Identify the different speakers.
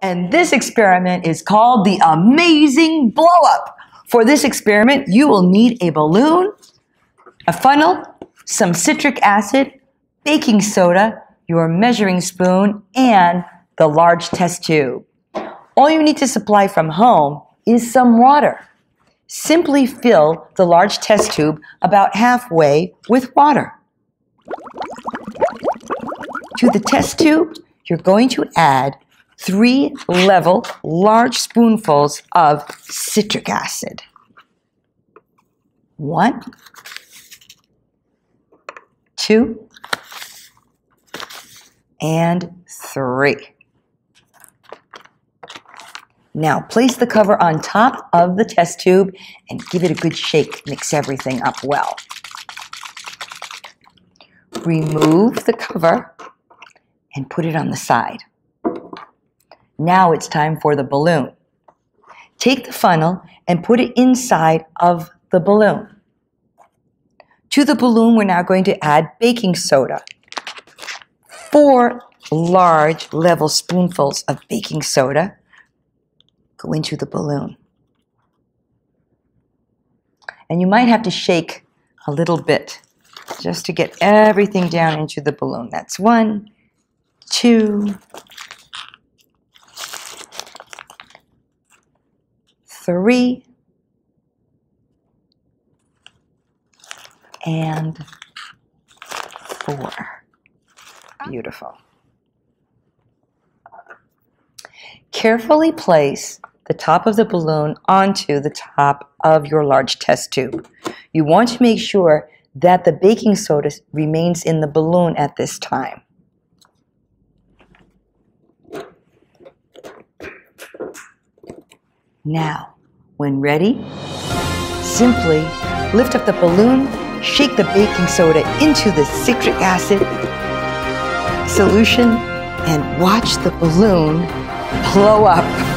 Speaker 1: and this experiment is called the Amazing Blow Up. For this experiment, you will need a balloon, a funnel, some citric acid, baking soda, your measuring spoon, and the large test tube. All you need to supply from home is some water. Simply fill the large test tube about halfway with water. To the test tube, you're going to add three level large spoonfuls of citric acid. One, two, and three. Now place the cover on top of the test tube and give it a good shake. Mix everything up well. Remove the cover and put it on the side. Now it's time for the balloon. Take the funnel and put it inside of the balloon. To the balloon, we're now going to add baking soda. Four large level spoonfuls of baking soda go into the balloon. And you might have to shake a little bit just to get everything down into the balloon. That's one, two, three, and four. Beautiful. Carefully place the top of the balloon onto the top of your large test tube. You want to make sure that the baking soda remains in the balloon at this time. Now, when ready, simply lift up the balloon, shake the baking soda into the citric acid solution, and watch the balloon blow up.